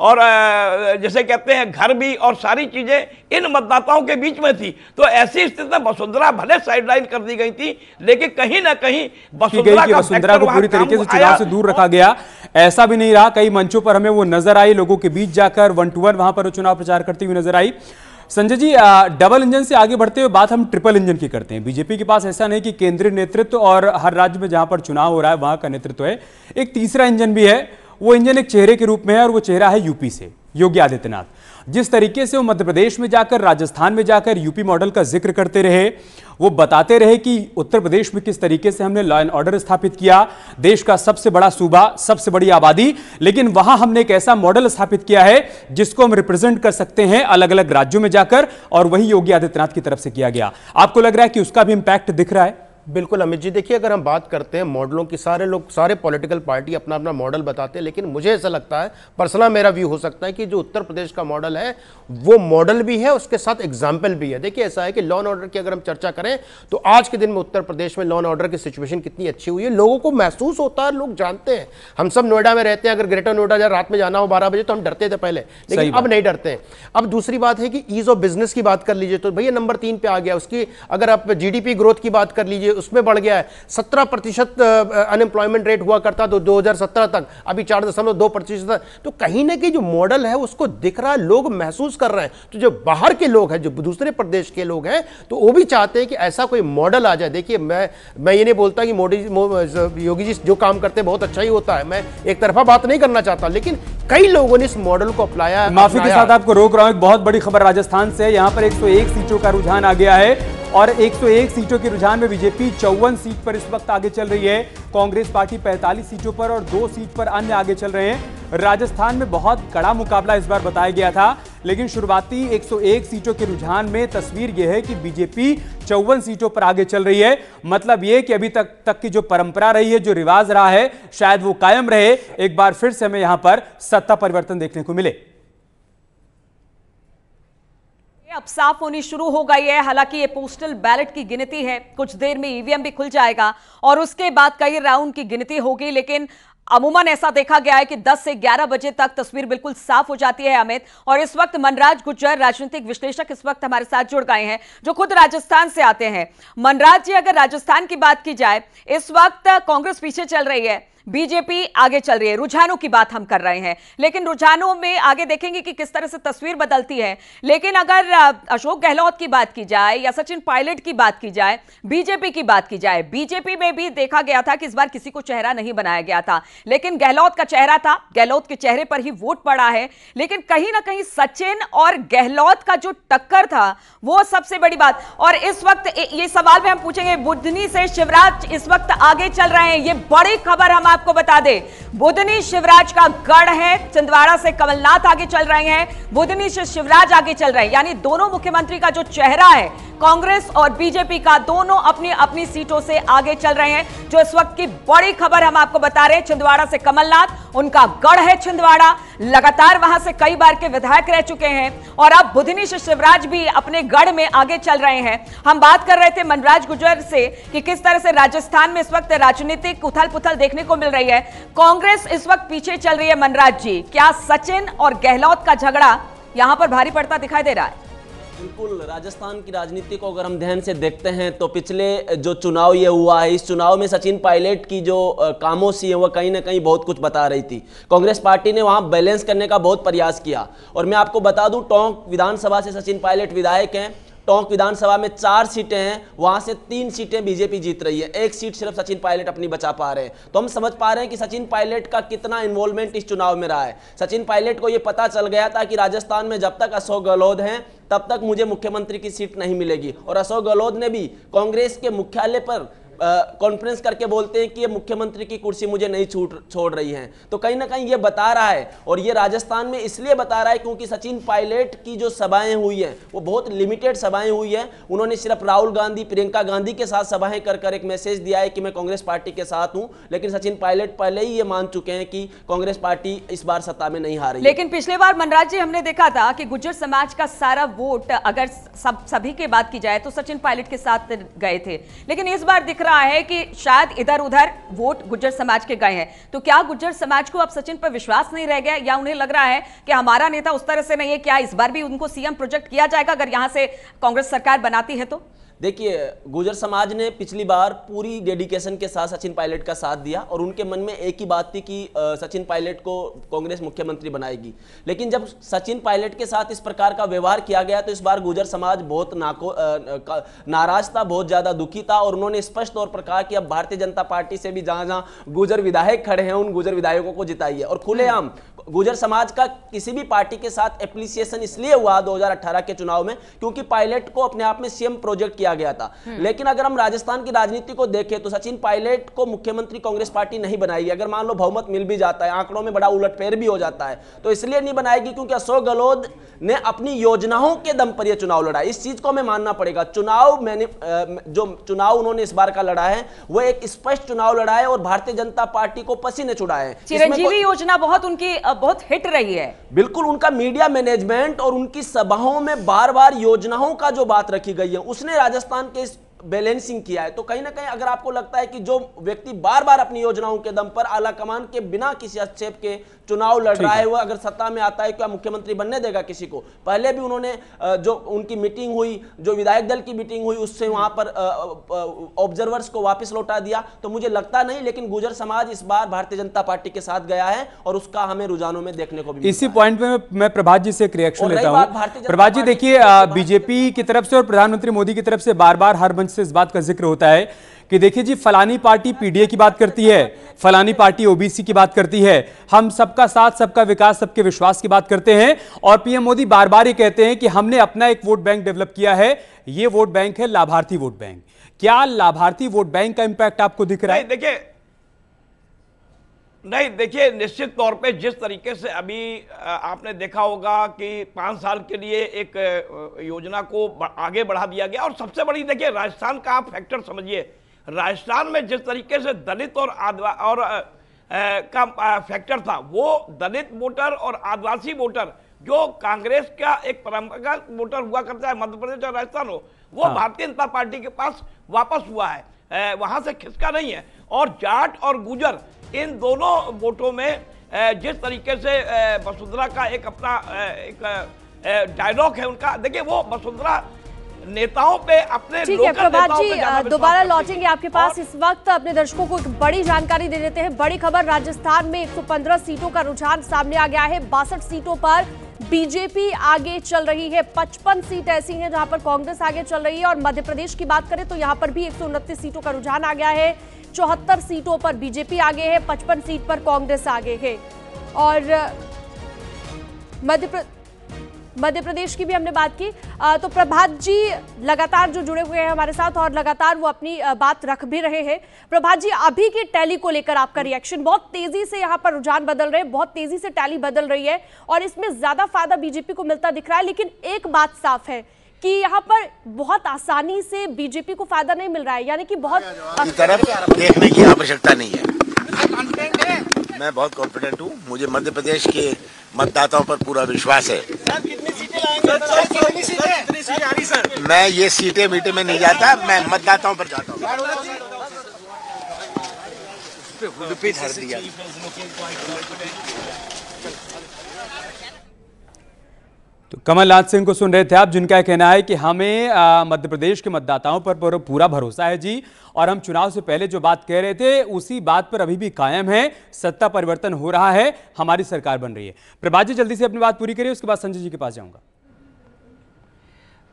और जैसे कहते हैं घर भी और सारी चीज़ें इन मतदाताओं के बीच में थी। तो ऐसी स्थिति में वसुंधरा भले साइडलाइन कर दी गई थी लेकिन कहीं ना कहीं वसुंधरा का वसुंधरा को पूरी तरीके से चुनाव से दूर रखा गया। ऐसा भी नहीं रहा। कई मंचों पर हमें वो नज़र आई लोगों के बीच जाकर वन टू वन वहाँ पर चुनाव प्रचार करती हुई नज़र आई। संजय जी डबल इंजन से आगे बढ़ते हुए बात हम ट्रिपल इंजन की करते हैं। बीजेपी के पास ऐसा नहीं कि केंद्रीय नेतृत्व और हर राज्य में जहाँ पर चुनाव हो रहा है वहाँ का नेतृत्व है। एक तीसरा इंजन भी है। वो इंजन एक चेहरे के रूप में है और वो चेहरा है यूपी से, योगी आदित्यनाथ। जिस तरीके से वो मध्य प्रदेश में जाकर, राजस्थान में जाकर यूपी मॉडल का ज़िक्र करते रहे, वो बताते रहे कि उत्तर प्रदेश में किस तरीके से हमने लॉ एंड ऑर्डर स्थापित किया, देश का सबसे बड़ा सूबा, सबसे बड़ी आबादी, लेकिन वहाँ हमने एक ऐसा मॉडल स्थापित किया है जिसको हम रिप्रेजेंट कर सकते हैं अलग अलग राज्यों में जाकर और वही योगी आदित्यनाथ की तरफ़ से किया गया। आपको लग रहा है कि उसका भी इंपैक्ट दिख रहा है? बिल्कुल अमित जी देखिए अगर हम बात करते हैं मॉडलों की सारे लोग सारे पॉलिटिकल पार्टी अपना अपना मॉडल बताते हैं लेकिन मुझे ऐसा लगता है पर्सनल मेरा व्यू हो सकता है कि जो उत्तर प्रदेश का मॉडल है वो मॉडल भी है उसके साथ एग्ज़ाम्पल भी है। देखिए ऐसा है कि लॉ एंड ऑर्डर की अगर हम चर्चा करें तो आज के दिन में उत्तर प्रदेश में लॉ एंड ऑर्डर की सिचुएशन कितनी अच्छी हुई है लोगों को महसूस होता है लोग जानते हैं। हम सब नोएडा में रहते हैं अगर ग्रेटर नोएडा जब रात में जाना हो बारह बजे तो हम डरते थे पहले लेकिन अब नहीं डरते हैं। अब दूसरी बात है कि ईज ऑफ़ बिज़नेस की बात कर लीजिए तो भैया नंबर तीन पे आ गया उसकी अगर आप जीडीपी ग्रोथ की बात कर लीजिए उसमें बढ़ गया है। सत्रह प्रतिशत अनएम्प्लॉयमेंट रेट हुआ करता तो 2017 तक अभी चार दशमलव दो प्रतिशत तो कहीं ना कहीं जो मॉडल है उसको दिख रहा है लोग महसूस कर रहे हैं। तो जो बाहर के लोग हैं जो दूसरे प्रदेश के लोग हैं तो वो भी चाहते हैं कि ऐसा कोई मॉडल आ जाए। देखिए मैं मैं ये नहीं बोलता कि मोदी योगी जी जो काम करते हैं बहुत अच्छा ही होता है। मैं एक तरफा बात नहीं करना चाहता लेकिन कई लोगों ने इस मॉडल को अपनाया माफ़ी के साथ आपको रोक रहा हूँ एक बहुत बड़ी खबर राजस्थान से यहाँ पर 101 सीटों का रुझान आ गया है। और 101 सीटों के रुझान में बीजेपी चौवन सीट पर इस वक्त आगे चल रही है। कांग्रेस पार्टी 45 सीटों पर और दो सीट पर अन्य आगे चल रहे हैं। राजस्थान में बहुत कड़ा मुकाबला इस बार बताया गया था, लेकिन शुरुआती 101 सीटों के रुझान में तस्वीर यह है कि बीजेपी चौवन सीटों पर आगे चल रही है। मतलब यह कि अभी तक तक की जो परंपरा रही है, जो रिवाज रहा है, शायद वो कायम रहे। एक बार फिर से हमें यहाँ पर सत्ता परिवर्तन देखने को मिले ये अब साफ़ होनी शुरू हो गई है। हालाँकि ये पोस्टल बैलेट की गिनती है। कुछ देर में ईवीएम भी खुल जाएगा और उसके बाद कई राउंड की गिनती होगी, लेकिन अमूमन ऐसा देखा गया है कि 10 से 11 बजे तक तस्वीर बिल्कुल साफ़ हो जाती है अमित। और इस वक्त मनराज गुज्जर, राजनीतिक विश्लेषक, इस वक्त हमारे साथ जुड़ गए हैं, जो खुद राजस्थान से आते हैं। मनराज जी, अगर राजस्थान की बात की जाए, इस वक्त कांग्रेस पीछे चल रही है। बीजेपी आगे चल रही है। रुझानों की बात हम कर रहे हैं। लेकिन रुझानों में आगे देखेंगे कि किस तरह से तस्वीर बदलती है। लेकिन अगर अशोक गहलोत की बात की जाए या सचिन पायलट की बात की जाए, बीजेपी की बात की जाए, बीजेपी में भी देखा गया था कि इस बार किसी को चेहरा नहीं बनाया गया था। लेकिन गहलोत का चेहरा था। गहलोत के चेहरे पर ही वोट पड़ा है। लेकिन कहीं ना कहीं सचिन और गहलोत का जो टक्कर था, वो सबसे बड़ी बात। और इस वक्त ये सवाल भी हम पूछेंगे, बुधनी से शिवराज इस वक्त आगे चल रहे हैं। ये बड़ी खबर हम आपको बता दें। बुधनी शिवराज का गढ़ है, छिंदवाड़ा से कमलनाथ आगे चल रहे हैं, बुधनी से शिवराज आगे चल रहे हैं। यानी दोनों मुख्यमंत्री का जो चेहरा है, कांग्रेस और बीजेपी का दोनों अपनी अपनी सीटों से आगे चल रहे हैं, जो इस वक्त की बड़ी खबर हम आपको बता रहे हैं, छिंदवाड़ा से कमलनाथ, उनका गढ़ है छिंदवाड़ा, लगातार वहाँ से कई बार के विधायक रह चुके हैं, और अब बुधनी से शिवराज भी अपने गढ़ में आगे चल रहे हैं। हम बात कर रहे थे मनराज गुजर से कि किस तरह से राजस्थान में इस वक्त राजनीतिक उथल पुथल देखने को मिल रही है। कांग्रेस इस वक्त पीछे चल रही है मनराज जी। क्या सचिन और गहलोत का झगड़ा यहाँ पर भारी पड़ता दिखाई दे रहा है? बिल्कुल, राजस्थान की राजनीति को अगर हम ध्यान से देखते हैं तो पिछले जो चुनाव ये हुआ है, इस चुनाव में सचिन पायलट की जो खामोशी है, वो कहीं ना कहीं बहुत कुछ बता रही थी। कांग्रेस पार्टी ने वहाँ बैलेंस करने का बहुत प्रयास किया। और मैं आपको बता दूँ, टोंक विधानसभा से सचिन पायलट विधायक हैं। टोंक विधानसभा में चार सीटें हैं, वहाँ से तीन सीटें बीजेपी जीत रही है। एक सीट सिर्फ़ सचिन पायलट अपनी बचा पा रहे हैं। तो हम समझ पा रहे हैं कि सचिन पायलट का कितना इन्वॉल्वमेंट इस चुनाव में रहा है। सचिन पायलट को यह पता चल गया था कि राजस्थान में जब तक अशोक गहलोत हैं, तब तक मुझे मुख्यमंत्री की सीट नहीं मिलेगी। और अशोक गहलोत ने भी कांग्रेस के मुख्यालय पर कॉन्फ्रेंस करके बोलते हैं कि ये मुख्यमंत्री की कुर्सी मुझे नहीं छूट, छोड़ रही है। तो कहीं ना कहीं ये बता रहा है और ये राजस्थान में इसलिए बता रहा है क्योंकि सचिन पायलट की जो सभाएँ हुई हैं, वो बहुत लिमिटेड सभाएँ हुई हैं। उन्होंने सिर्फ़ राहुल गांधी, प्रियंका गांधी के साथ सभाएँ कर कर एक मैसेज दिया है कि मैं कांग्रेस पार्टी के साथ हूँ। लेकिन सचिन पायलट पहले ही ये मान चुके हैं कि कांग्रेस पार्टी इस बार सत्ता में नहीं हारेगी लेकिन पिछले बार मनराज जी हमने देखा था कि गुज्जर समाज का सारा वोट अगर सब, सभी की बात की जाए तो सचिन पायलट के साथ गए थे। लेकिन इस बार दिख रहा है कि शायद इधर उधर वोट गुज्जर समाज के गए हैं। तो क्या गुज्जर समाज को अब सचिन पर विश्वास नहीं रह गया? या उन्हें लग रहा है कि हमारा नेता उस तरह से नहीं है? क्या इस बार भी उनको सीएम प्रोजेक्ट किया जाएगा अगर यहाँ से कांग्रेस सरकार बनाती है तो? देखिए गुजर समाज ने पिछली बार पूरी डेडिकेशन के साथ सचिन पायलट का साथ दिया और उनके मन में एक ही बात थी कि सचिन पायलट को कांग्रेस मुख्यमंत्री बनाएगी। लेकिन जब सचिन पायलट के साथ इस प्रकार का व्यवहार किया गया तो इस बार गुजर समाज बहुत नाको नाराज़ था, बहुत ज़्यादा दुखी था और उन्होंने स्पष्ट तौर पर कहा कि अब भारतीय जनता पार्टी से भी जहाँ जहाँ गुजर विधायक खड़े हैं, उन गुजर विधायकों को जिताइए। और खुलेआम गुजर समाज का किसी भी पार्टी के साथ एप्रिसिएशन इसलिए हुआ 2018 के चुनाव में क्योंकि पायलट को अपने आप में सीएम प्रोजेक्ट किया गया था। लेकिन अगर हम राजस्थान की राजनीति को देखें तो सचिन पायलट को मुख्यमंत्री कांग्रेस पार्टी नहीं बनाएगी। अगर मान लो बहुमत मिल भी जाता है आंकड़ों में बड़ा उलटफेर भी हो जाता है तो इसलिए नहीं बनाएगी क्योंकि अशोक गहलोत ने अपनी योजनाओं के दम पर यह चुनाव लड़ा इस चीज़ को हमें मानना पड़ेगा। चुनाव मैंने जो चुनाव उन्होंने इस बार का लड़ा है वो एक स्पष्ट चुनाव लड़ा है और भारतीय जनता पार्टी को पसीने छुड़ाए हैं। चिरंजीवी योजना बहुत उनकी बहुत हिट रही है। बिल्कुल, उनका मीडिया मैनेजमेंट और उनकी सभाओं में बार बार योजनाओं का जो बात रखी गई है, उसने राजस्थान के बैलेंसिंग किया है तो कहीं ना कहीं अगर आपको लगता है कि जो व्यक्ति बार बार अपनी योजनाओं के दम पर आला कमान के बिना किसी हस्तक्षेप के चुनाव लड़ रहा है वो अगर सत्ता में आता है क्या मुख्यमंत्री बनने देगा किसी को पहले भी उन्होंने जो उनकी मीटिंग हुई जो विधायक दल की मीटिंग हुई उससे वहाँ पर ऑब्जर्वर्स को वापस लौटा दिया तो मुझे लगता नहीं लेकिन गुजर समाज इस बार भारतीय जनता पार्टी के साथ गया है और उसका हमें रुझानों में देखने को भी इसी पॉइंट पे मैं- मैं प्रभात जी से एक रिएक्शन लेता हूँ। प्रभात जी देखिए बीजेपी की तरफ़ से और प्रधानमंत्री मोदी की तरफ़ से बार बार हर मंच से इस बात का ज़िक्र होता है कि देखिए जी, फलानी पार्टी पीडीए की बात करती है, फलानी पार्टी ओबीसी की बात करती है। हम सबका साथ, सबका विकास, सबके विश्वास की बात करते हैं और पीएम मोदी बार बार ये कहते हैं कि हमने अपना एक वोट बैंक डेवलप किया है, ये वोट बैंक है लाभार्थी वोट बैंक। क्या लाभार्थी वोट बैंक का इंपैक्ट आपको दिख रहा है? देखिए नहीं देखिए निश्चित तौर पे जिस तरीके से अभी आपने देखा होगा कि पाँच साल के लिए एक योजना को आगे बढ़ा दिया गया। और सबसे बड़ी देखिए राजस्थान का आप फैक्टर समझिए। राजस्थान में जिस तरीके से दलित और आदिवा और का फैक्टर था वो दलित वोटर और आदिवासी वोटर जो कांग्रेस का एक परंपरागत वोटर हुआ करता है मध्य प्रदेश और राजस्थान हो वो हाँ। भारतीय जनता पार्टी के पास वापस हुआ है। वहाँ से खिसका नहीं है। और जाट और गुजर इन दोनों वोटों में जिस तरीके से वसुंधरा का एक अपना एक डायलॉग है उनका देखिए वो वसुंधरा नेताओं पे अपने ठीक है प्रभात जी दोबारा लौटेंगे आपके पास इस वक्त अपने दर्शकों को एक बड़ी जानकारी दे देते हैं। बड़ी खबर राजस्थान में 115 सीटों का रुझान सामने आ गया है। बासठ सीटों पर बीजेपी आगे चल रही है। 55 सीट ऐसी हैं जहाँ पर कांग्रेस आगे चल रही है और मध्य प्रदेश की बात करें तो यहाँ पर भी एक सौ उनतीस सीटों का रुझान आ गया है। चौहत्तर सीटों पर बीजेपी आगे है 55 सीट पर कांग्रेस आगे है। और मध्य प्र... मध्य प्रदेश की भी हमने बात की। तो प्रभात जी लगातार जो जुड़े हुए हैं हमारे साथ और लगातार वो अपनी बात रख भी रहे हैं। प्रभात जी, अभी की टैली को लेकर आपका रिएक्शन बहुत तेज़ी से यहाँ पर रुझान बदल रहे हैं, बहुत तेज़ी से टैली बदल रही है और इसमें ज़्यादा फ़ायदा बीजेपी को मिलता दिख रहा है। लेकिन एक बात साफ़ है कि यहाँ पर बहुत आसानी से बीजेपी को फ़ायदा नहीं मिल रहा है, यानी कि बहुत देखने की आवश्यकता नहीं है। मैं बहुत कॉन्फिडेंट हूँ, मुझे मध्य प्रदेश के मतदाताओं पर पूरा विश्वास है। मैं ये सीटें मीटे में नहीं जाता मैं मतदाताओं पर जाता हूँ। धर दिया। तो कमलनाथ सिंह को सुन रहे थे आप, जिनका कहना है कि हमें मध्य प्रदेश के मतदाताओं पर पूरा- भरोसा है जी। और हम चुनाव से पहले जो बात कह रहे थे, उसी बात पर अभी भी कायम है। सत्ता परिवर्तन हो रहा है। हमारी सरकार बन रही है। प्रभात जी, जल्दी से अपनी बात पूरी करिए, उसके बाद संजय जी के पास जाऊँगा।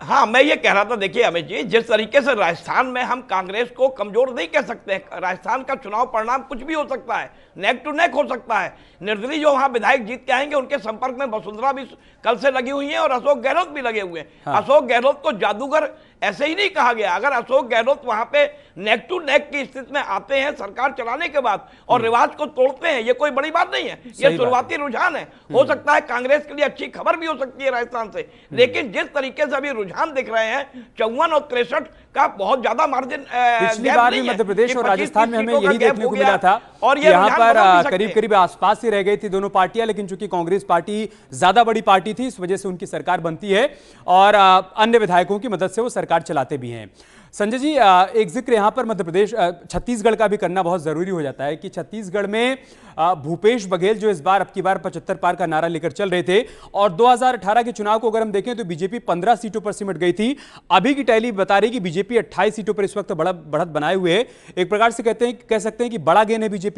हाँ मैं ये कह रहा था देखिए अमित जी जिस तरीके से राजस्थान में हम कांग्रेस को कमज़ोर नहीं कह सकते राजस्थान का चुनाव परिणाम कुछ भी हो सकता है नेक टू नेक हो सकता है निर्दलीय जो वहाँ विधायक जीत के आएँगे उनके संपर्क में वसुंधरा भी कल से लगी हुई है और अशोक गहलोत भी लगे हुए हैं हाँ। अशोक गहलोत को जादूगर ऐसे ही नहीं कहा गया। अगर अशोक गहलोत वहाँ पे नेक टू नेक की स्थिति में आते हैं सरकार चलाने के बाद और रिवाज को तोड़ते हैं ये कोई बड़ी बात नहीं है। ये शुरुआती रुझान है। हो सकता है कांग्रेस के लिए अच्छी खबर भी हो सकती है राजस्थान से लेकिन जिस तरीके से अभी रुझान दिख रहे हैं चौवन और तिरसठ का बहुत ज़्यादा मार्जिन पिछली बार भी मध्य प्रदेश और राजस्थान में हमें यही देखने को मिला था और ये यहाँ पर करीब करीब आसपास ही रह गई थी दोनों पार्टियाँ लेकिन चूँकि कांग्रेस पार्टी ज़्यादा बड़ी पार्टी थी इस वजह से उनकी सरकार बनती है और अन्य विधायकों की मदद से वो सरकार सरकार चलाते भी हैं। संजय जी एक ज़िक्र यहाँ पर मध्य प्रदेश छत्तीसगढ़ का भी करना बहुत ज़रूरी हो जाता है कि छत्तीसगढ़ में भूपेश बघेल जो इस बार अब की बार पचहत्तर पार का नारा लेकर चल रहे थे और 2018 के चुनाव को अगर हम देखें तो बीजेपी 15 सीटों पर सिमट गई थी। अभी की टैली बता रही कि बीजेपी 28 सीटों पर इस वक्त बड़ा बढ़त बनाए हुए एक प्रकार से कहते हैं, कह सकते हैं कि बड़ा गेन है बीजेपी